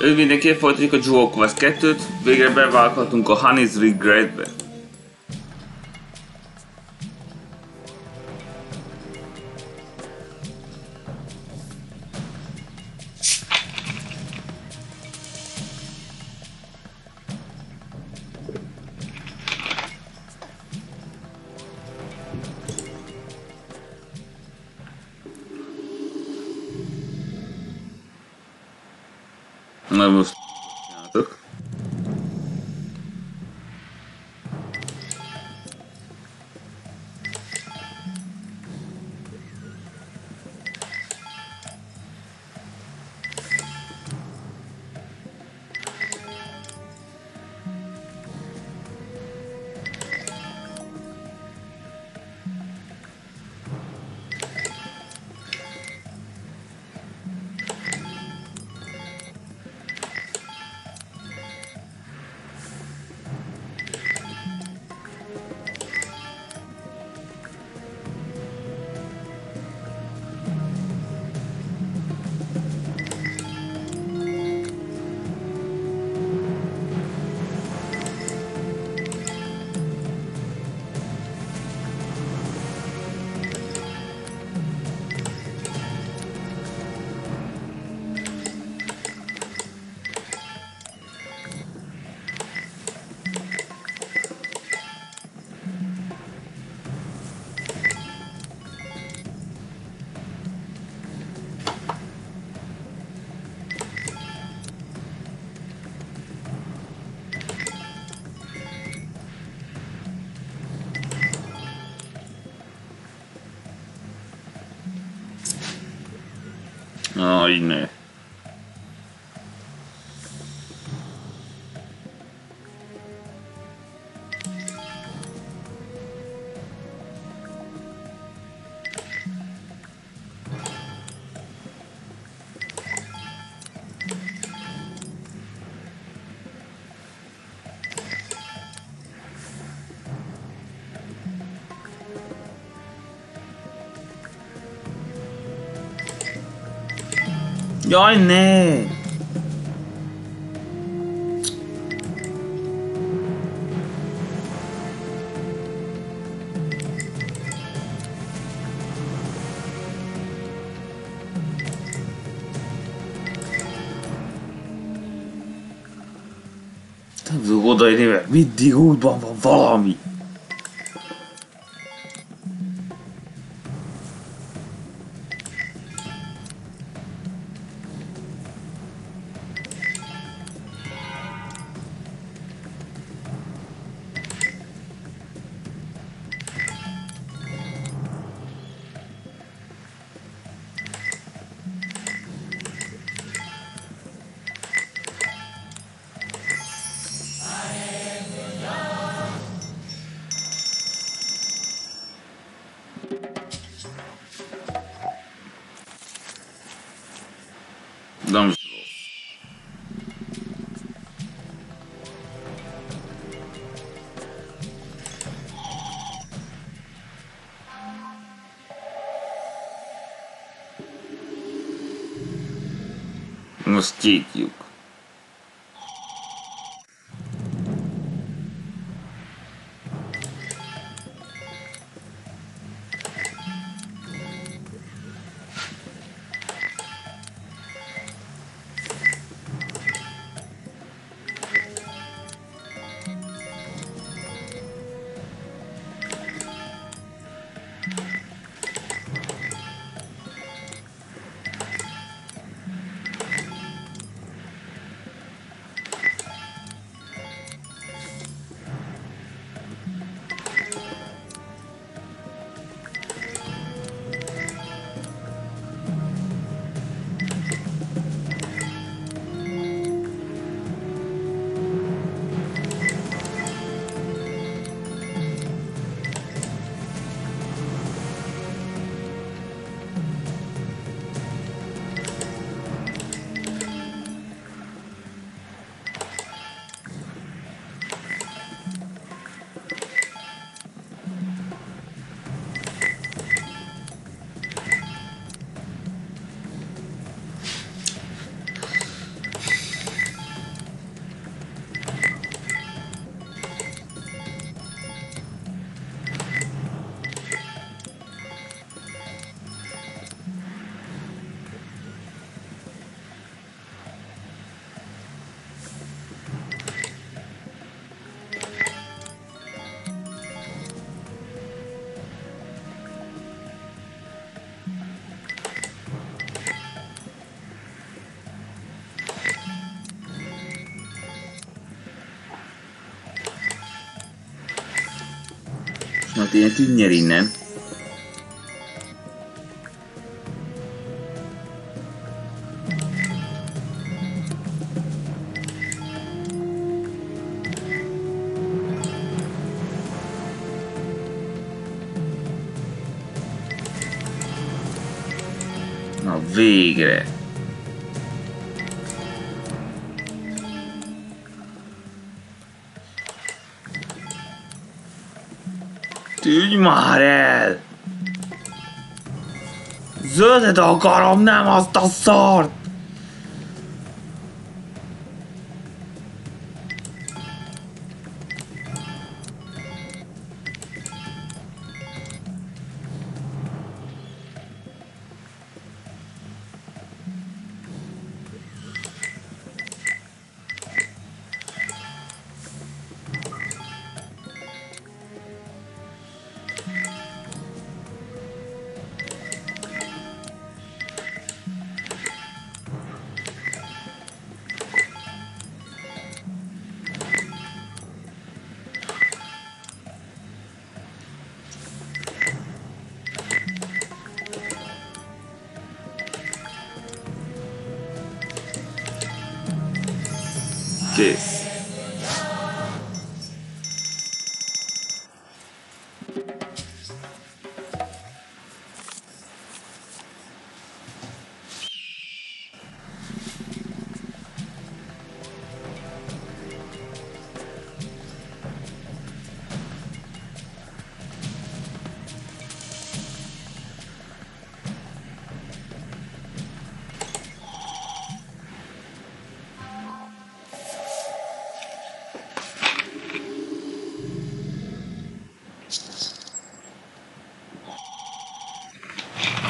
Ő mindenképp folytatjuk a Jewel Quest 2-t, végre bevághatunk a Honey's Regret-be. Aj, ne. Jaj, ne! Nem tudok odaérni, mert mindig útban van valami. Történet így nyer innen. Végre! Tűnj már el! Zöldet akarom, nem azt a szart!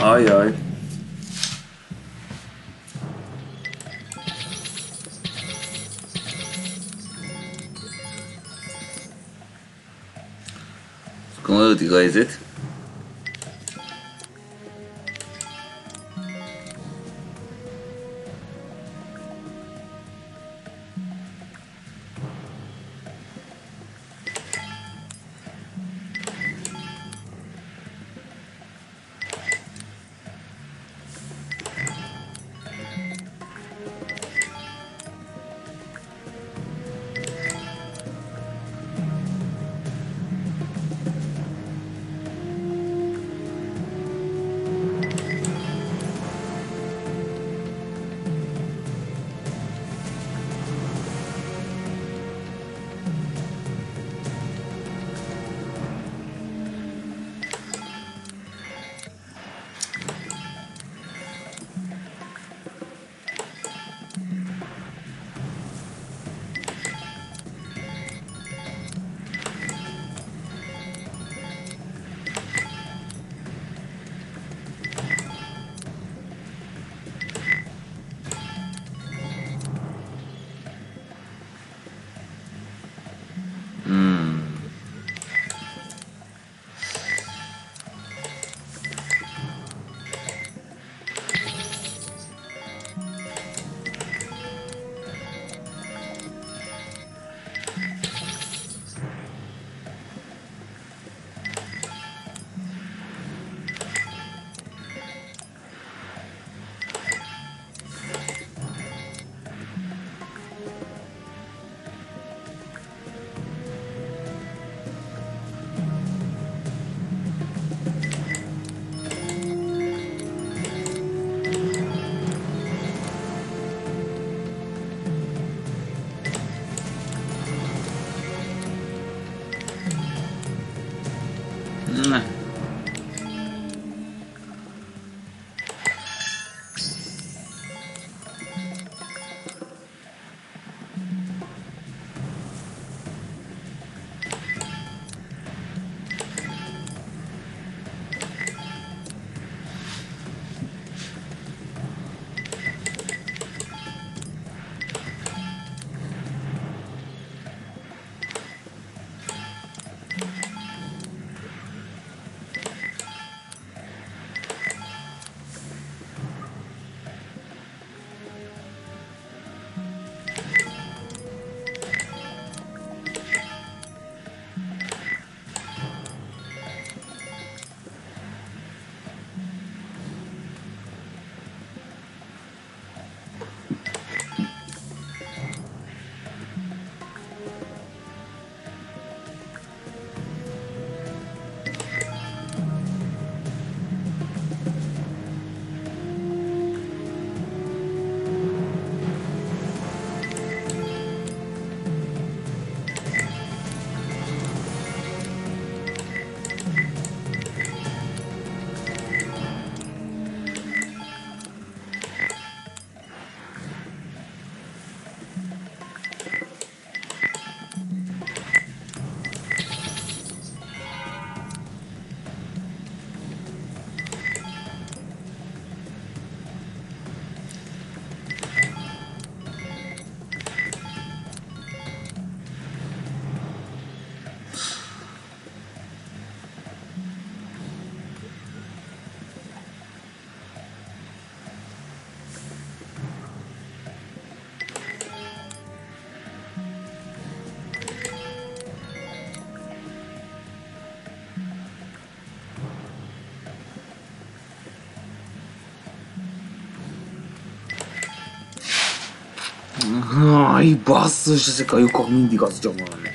Ajaj. Akkor ötik bass să știi că eu cognitiv ca să joc mai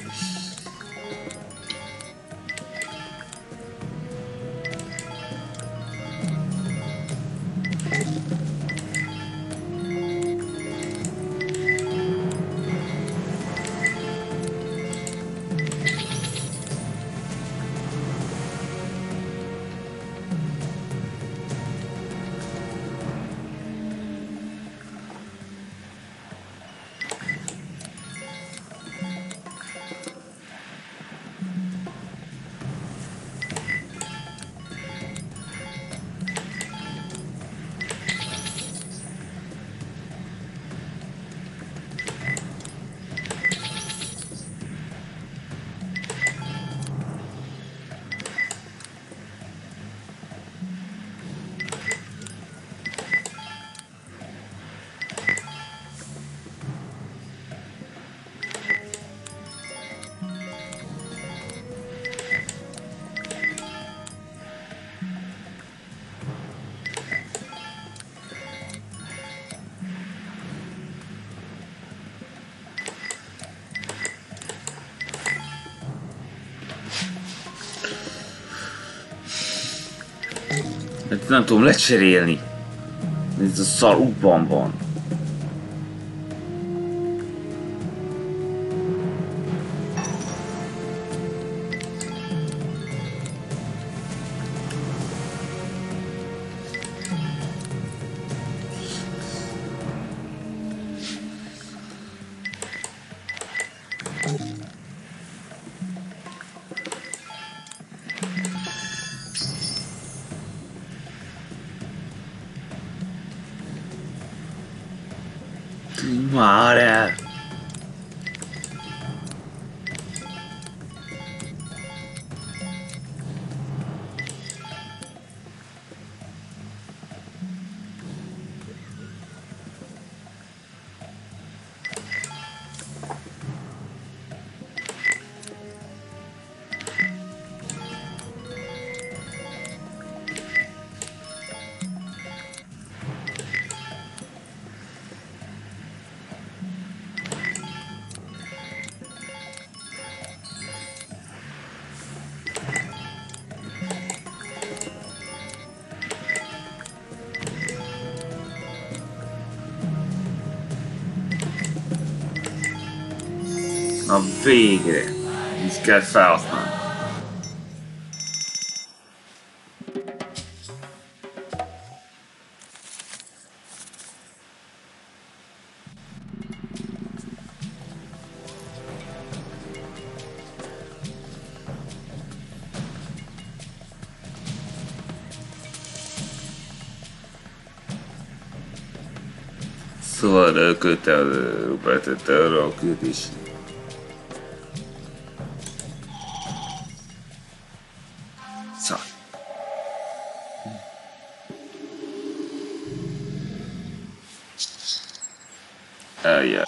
Hát nem tudom lecserélni. Ez a szar útban van. Na végre. Így kell felhasználni. Szóval elkötelő, betette arra a yeah.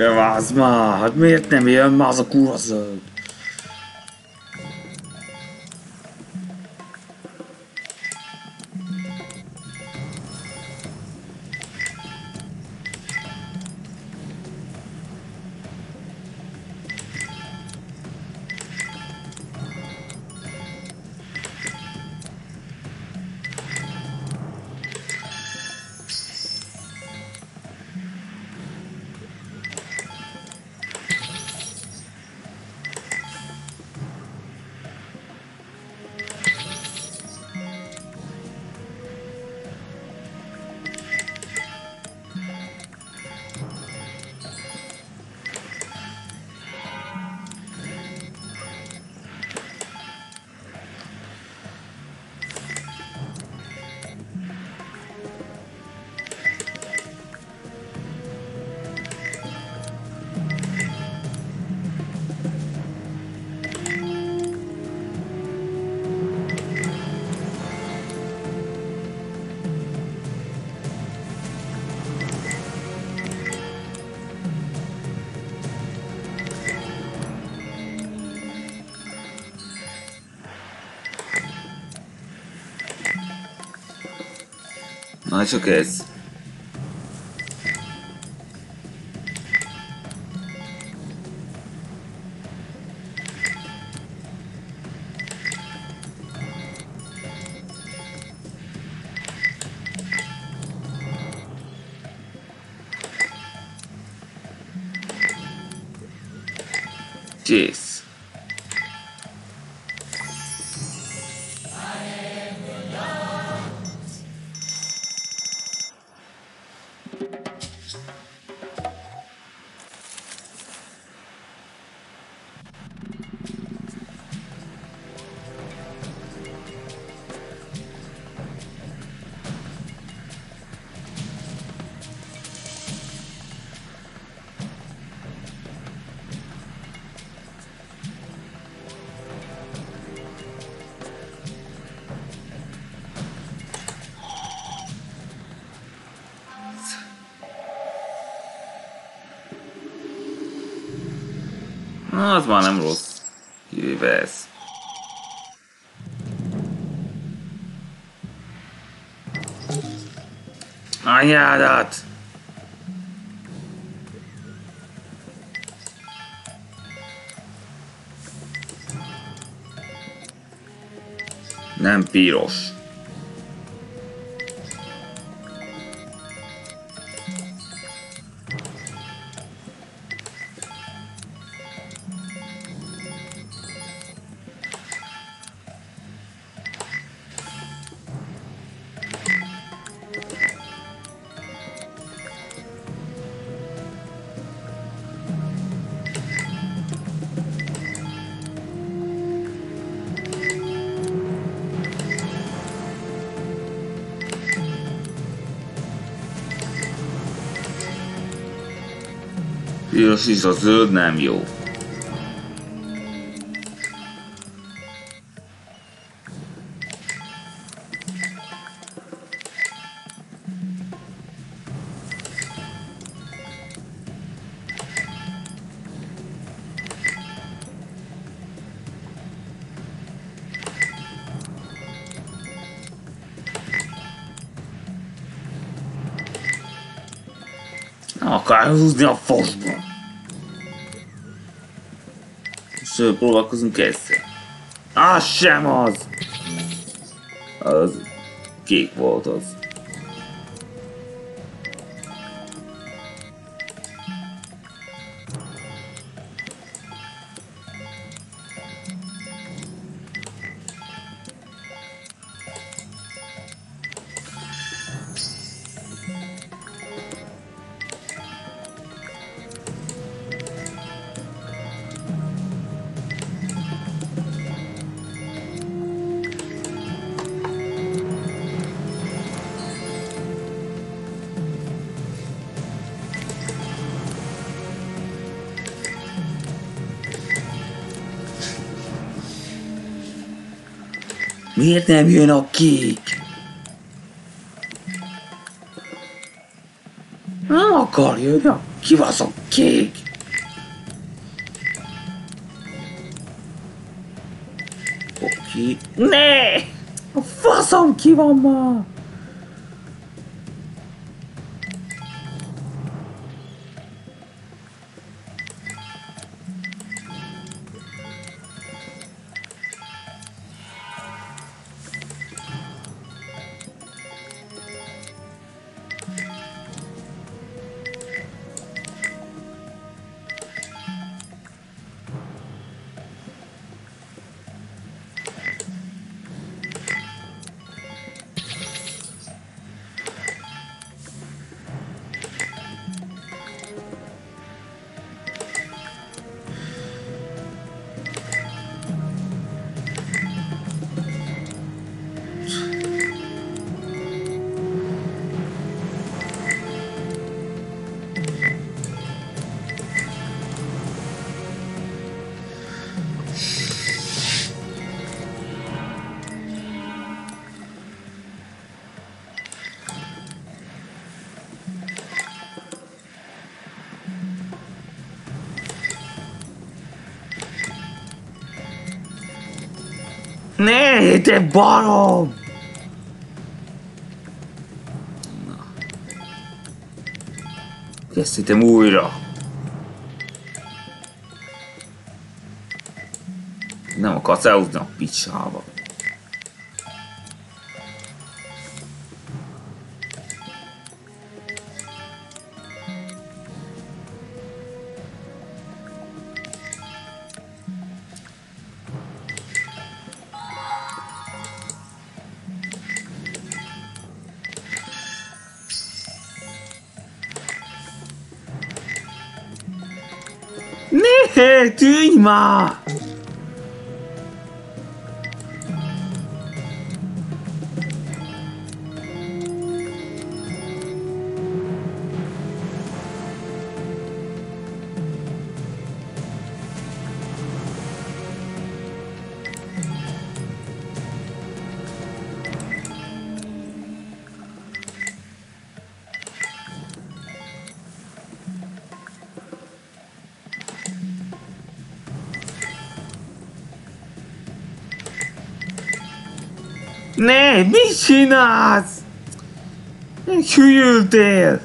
Mire válsz már? Hát miért nem jön már az a kurva zöld? Na csak ez. Jeez. Az már nem rossz. Kivéve ez. Anyádat! Nem piros. Piros is a zöld nem jó. Akar húzni a fosba. És próbálkozunk egyszer. Az sem az! Az kék volt az. Miért nem jön a kék? Nem akar jönni, kivaszok kék. Oké. Ne! A faszom ki van ma! Te barom! Na. Készítem újra. Nem akarsz elhúzni a. Ne, Ne, mit csinálsz? Hülyültél!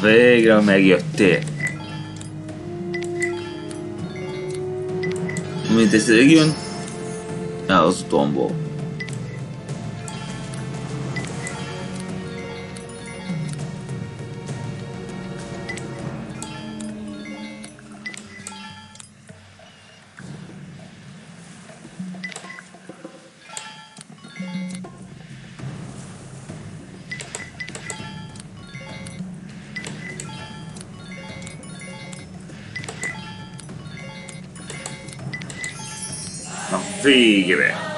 Végre megjöttél. Mint ez jön? El az utomból. Végre! Szóval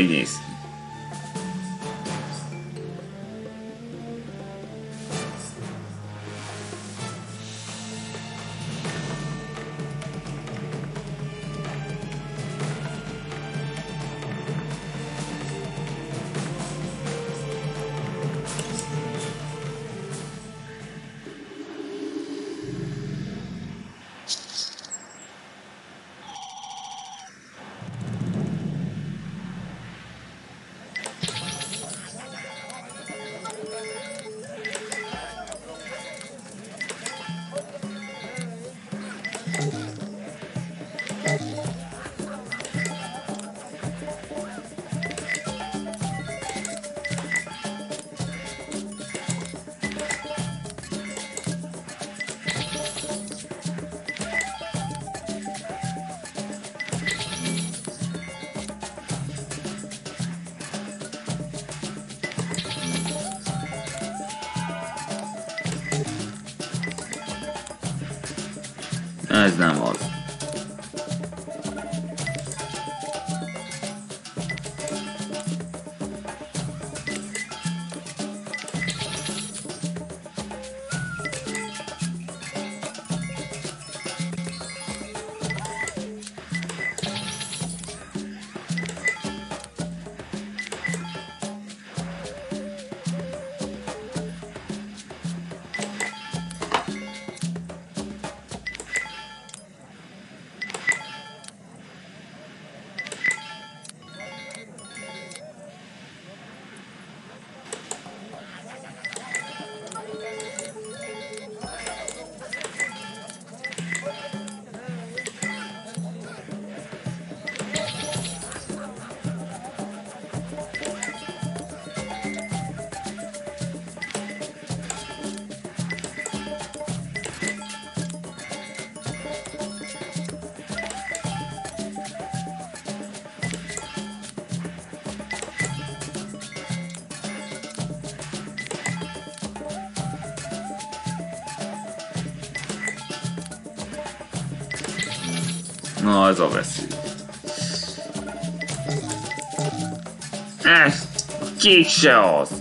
így néz ki. Ez Na, ez a veszély. Ez kék se az.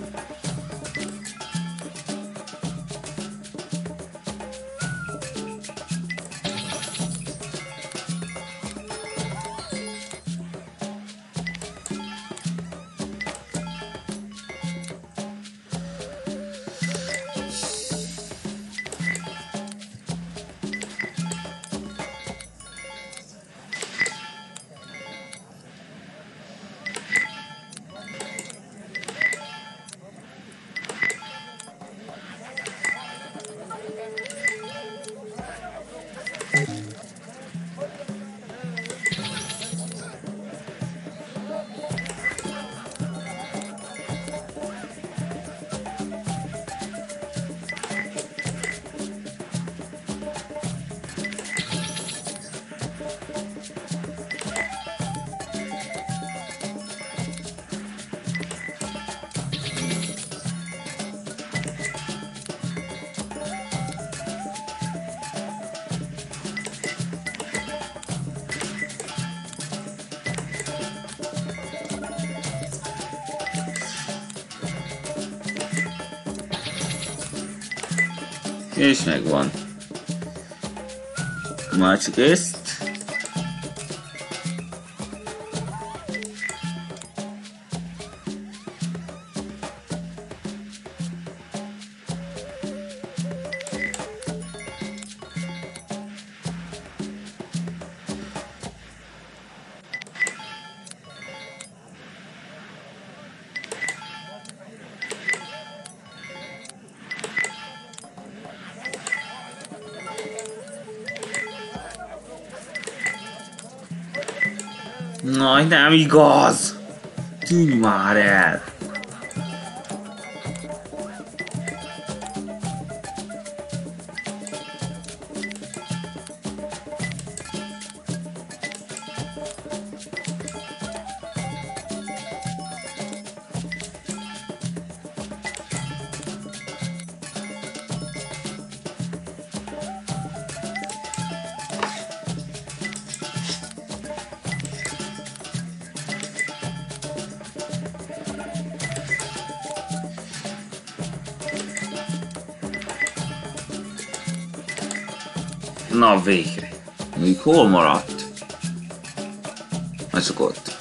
És megvan. Már csak Naj, nem igaz! Tűnj már el! Na végre. Még hol maradt? Ez ott.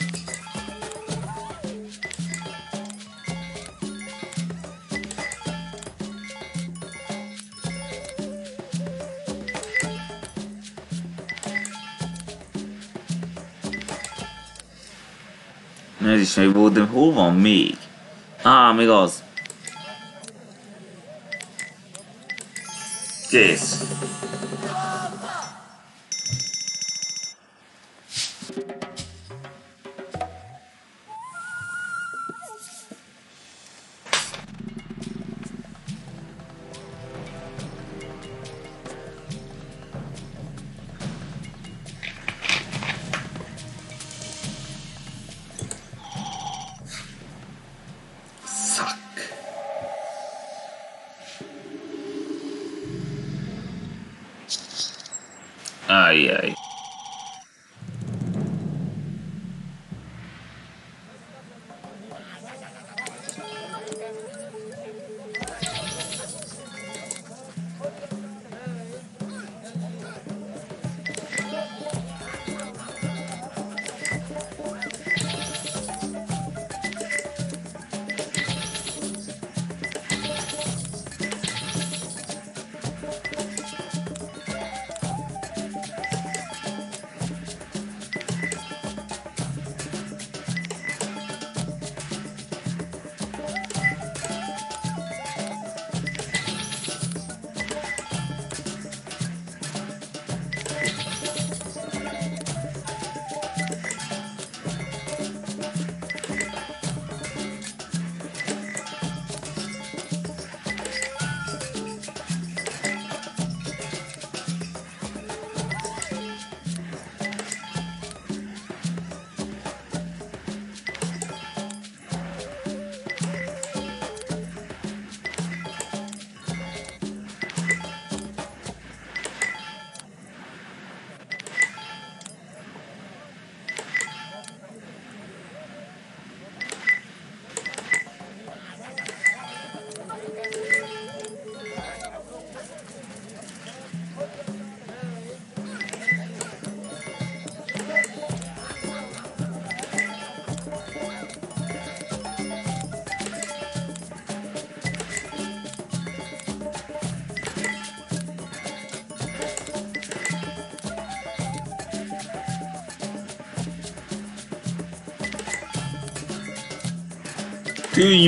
Ez is meg volt, de hol van még? Á, még az. Kész. Ajjaj. Tűnj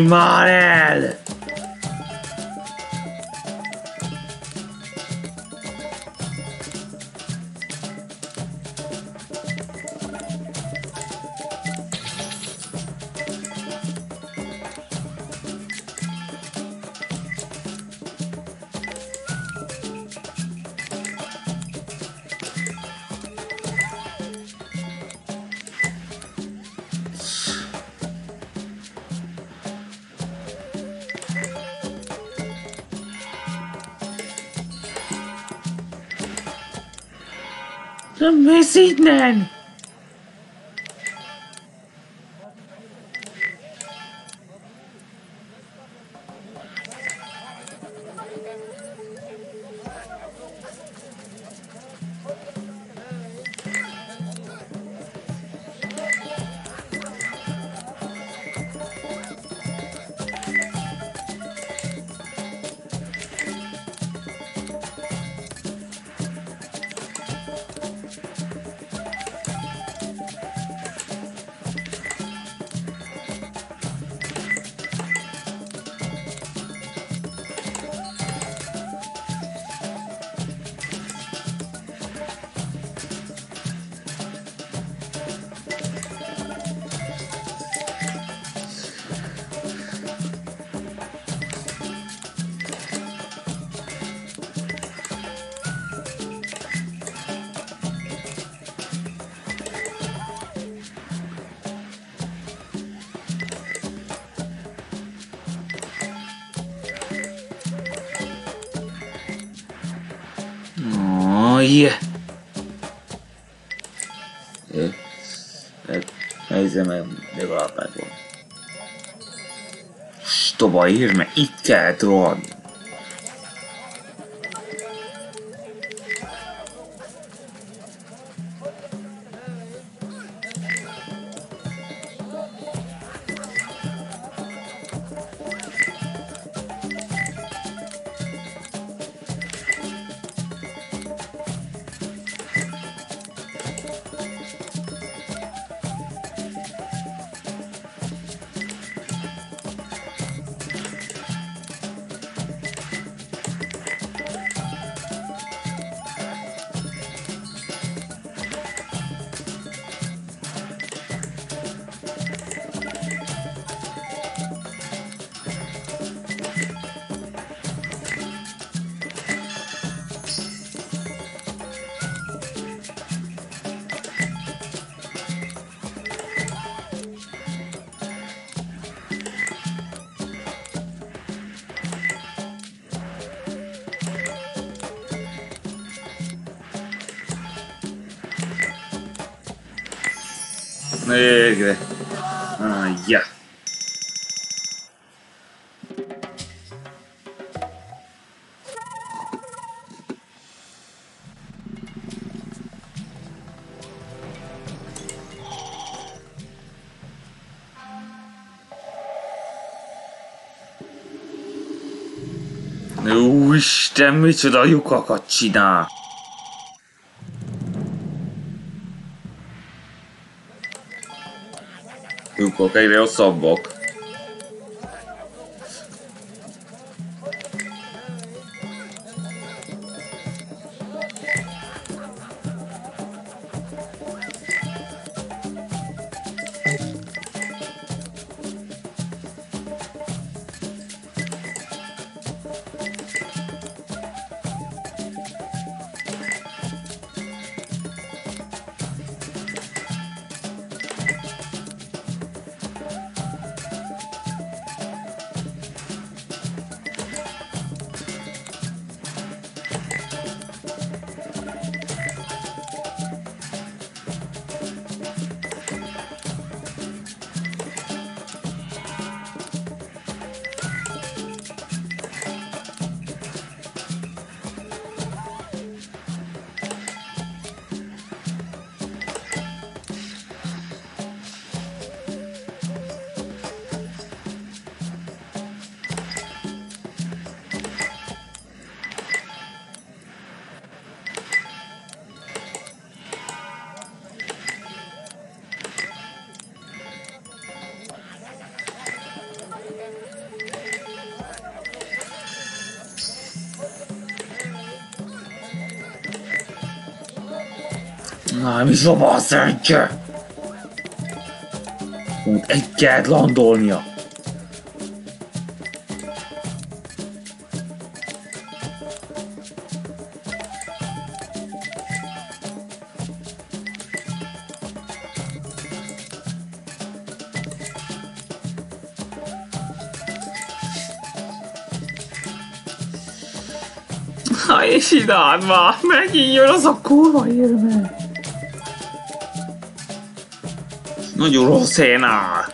már Eggman! Innen! Aj! Nézzem meg, legalább megvan. Stova ír, mert itt kell rohadni. Úristen, micsoda lyukakat csinál! lyukok egyre hosszabbak. Na, mi soba a szentje? Pont egy kellett landolnia. Ha és idád már, megint jön az a kurva élmény. Nagyon rossz helyen áll.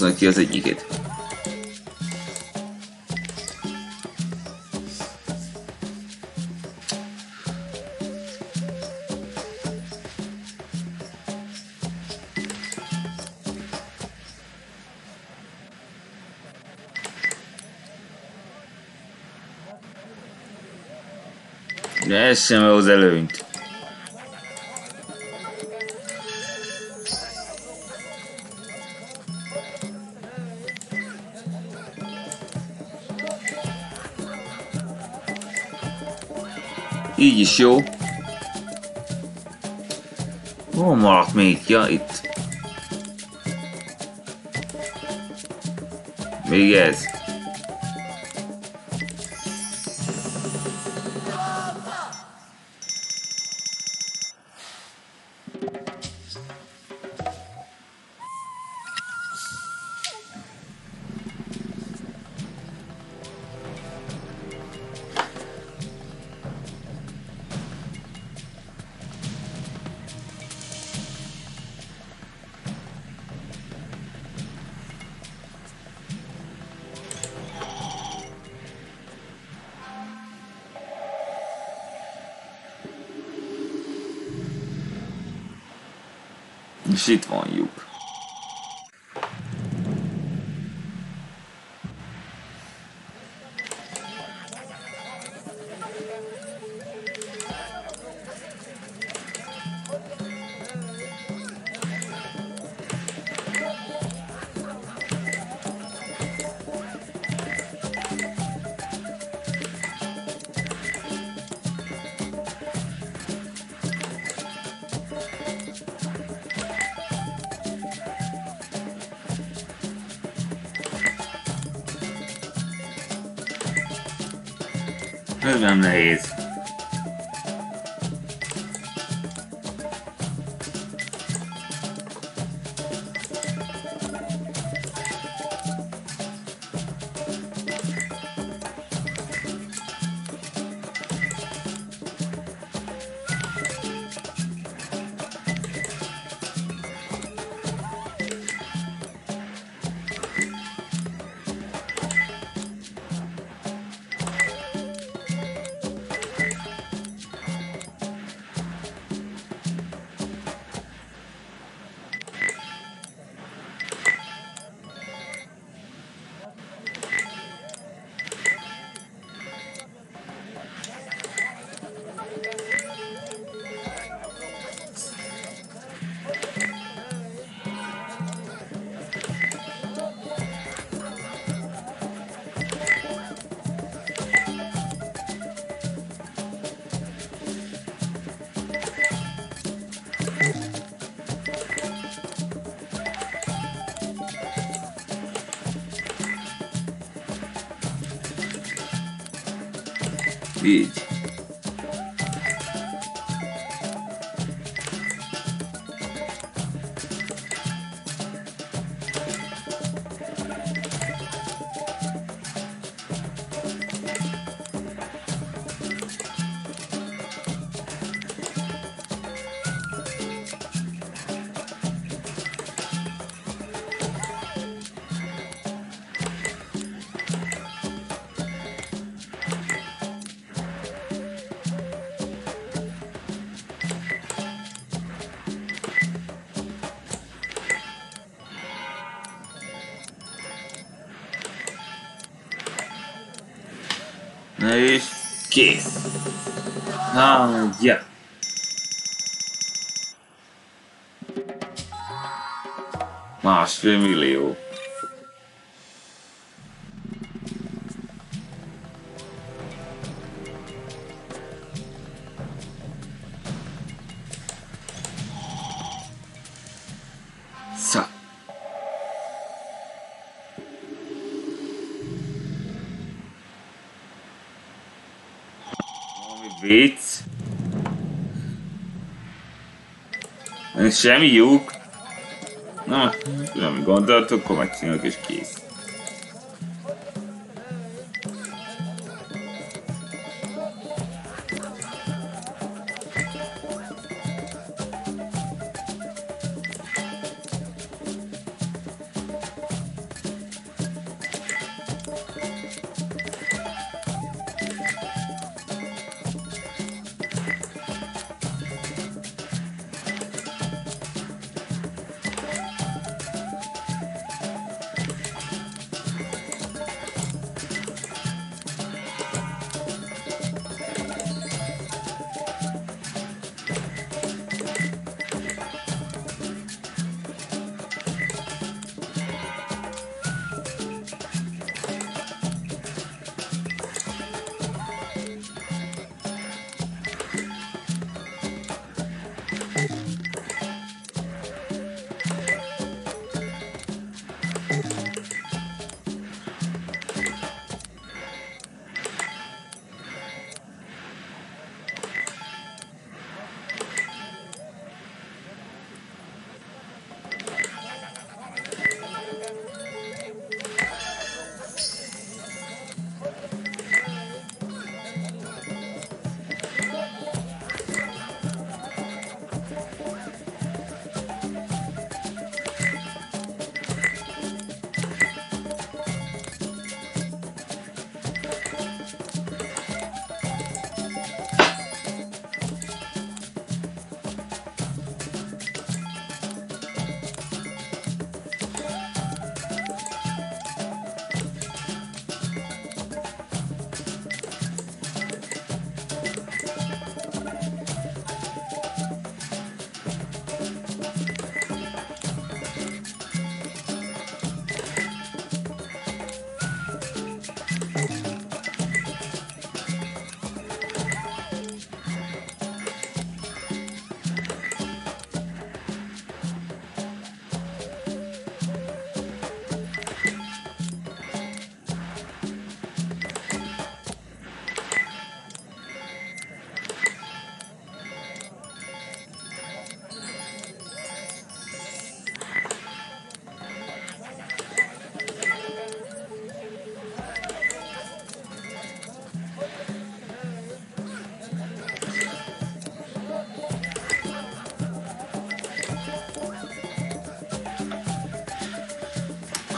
Gazd ki az egyikét. De ez sem az előnyt. Így is jó. Hol maradt még? Ja, itt. Még ez. És itt van lyuk. Ez Másfél millió. Vicc. Semmi lyuk. Gondoltok, akkor megcsinálok és kész.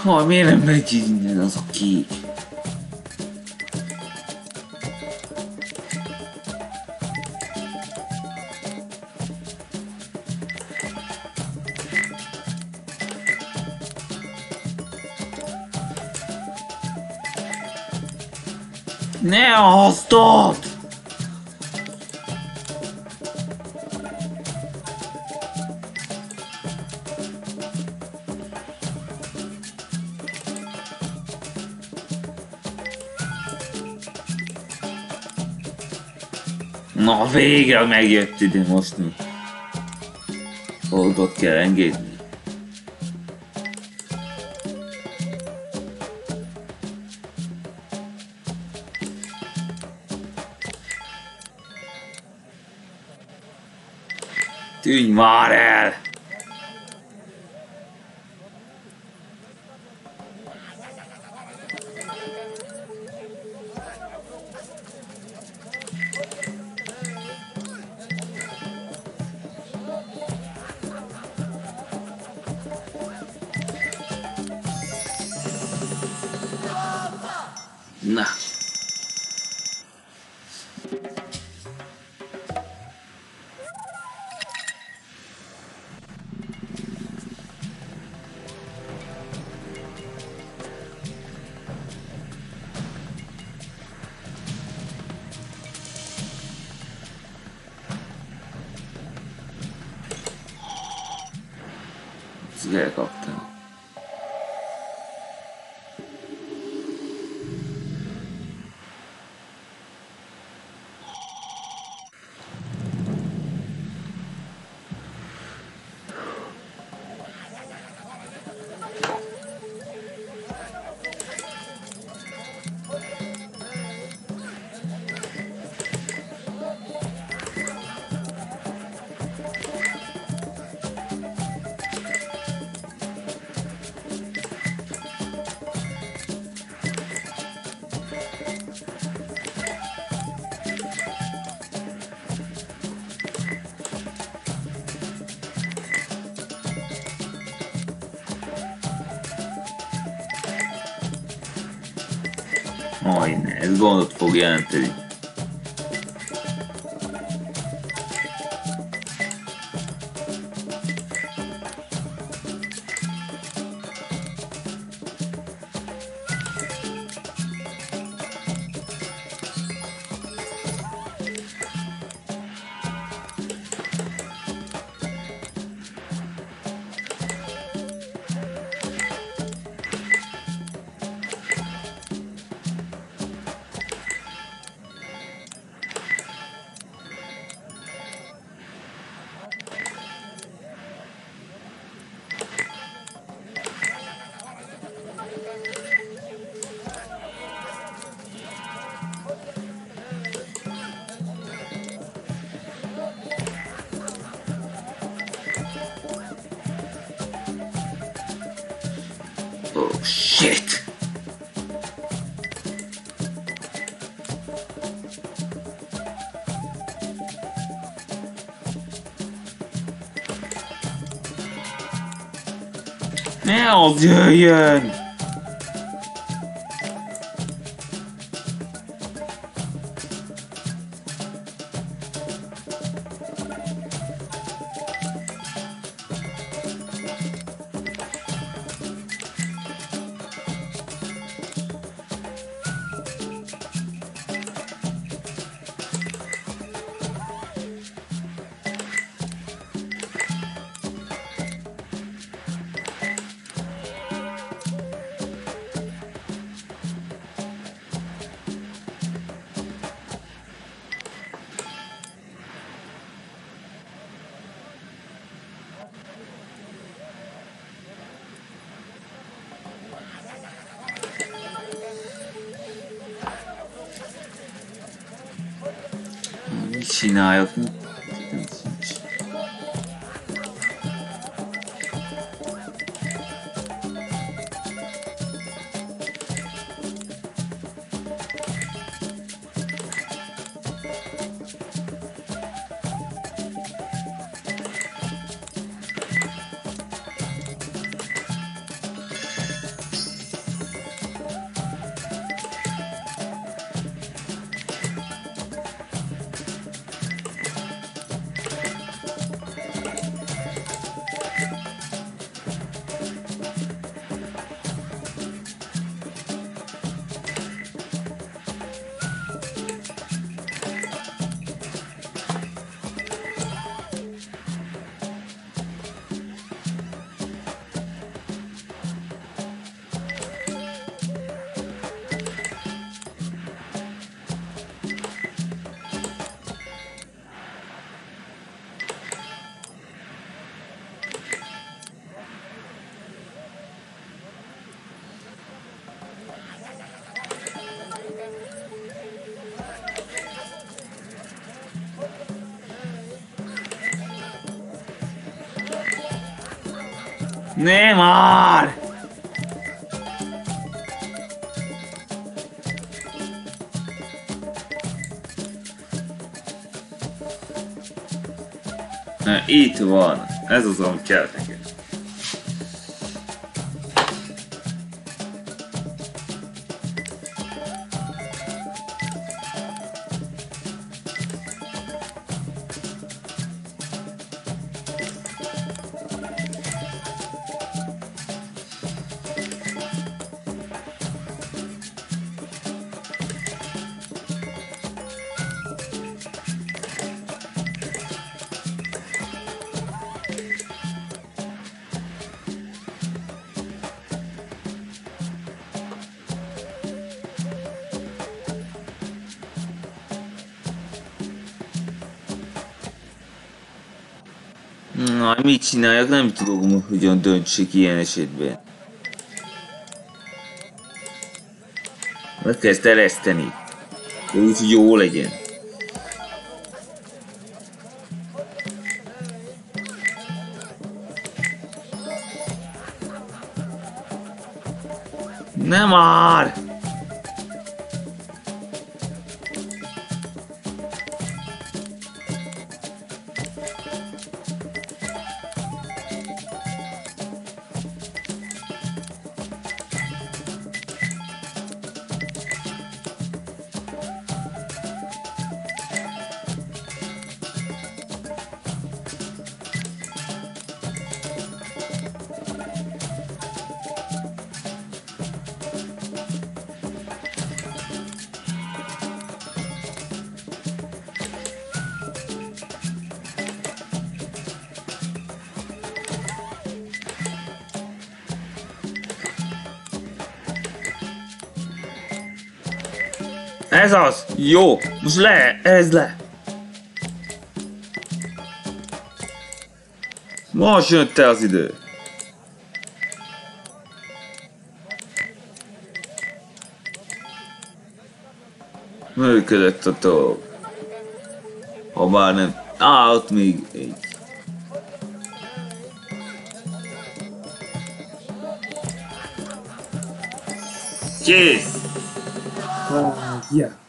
Ha, miért nem megy innen az a kék? Ne azt ott! Na végre megjött ide most mi. Oldot kell engedni. Tűnj már el! Majdnem, ez gondot fog jelenteni. Ne az jöjjön! Csináljak? 3-1. Ez az, amit keltünk. Na, mit csináljak? Nem tudom, hogyan döntsek ilyen esetben. Meg kell ereszteni. Úgy, hogy jó legyen. Jó! Most le! Ez le! Most jött te az idő! Működött a dolg. Ha bár nem... Á, ott még egy. Kész! Uh, yeah.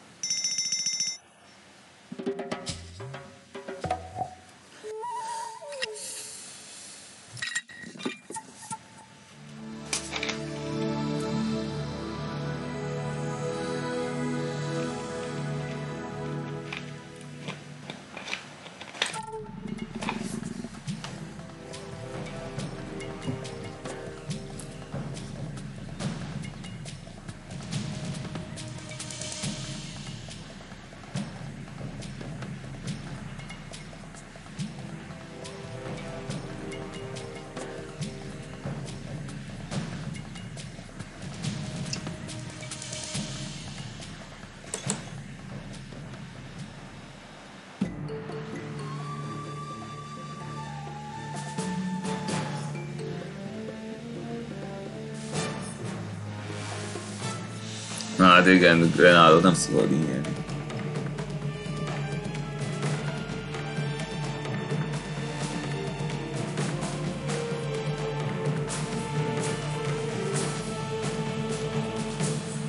Igen, Grenádot nem szabad ilyen.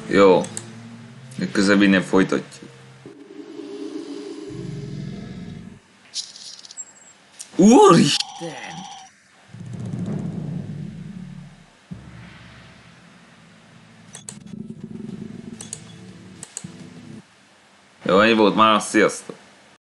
Jó. Legközelebb innen folytatjuk. Úristen! Jó, ennyi volt már, sziasztok!